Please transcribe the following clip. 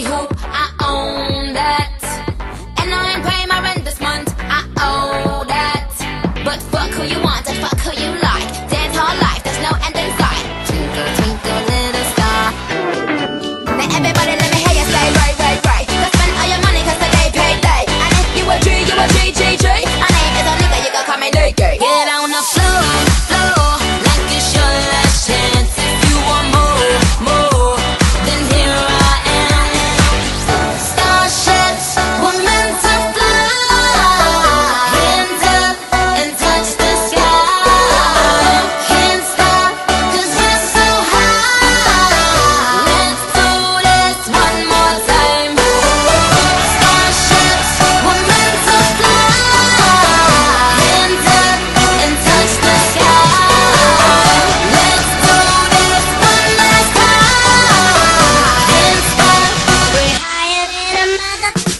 see who I own that. And I ain't paying my rent this month. I owe that. But fuck who you want and fuck who you love. I got.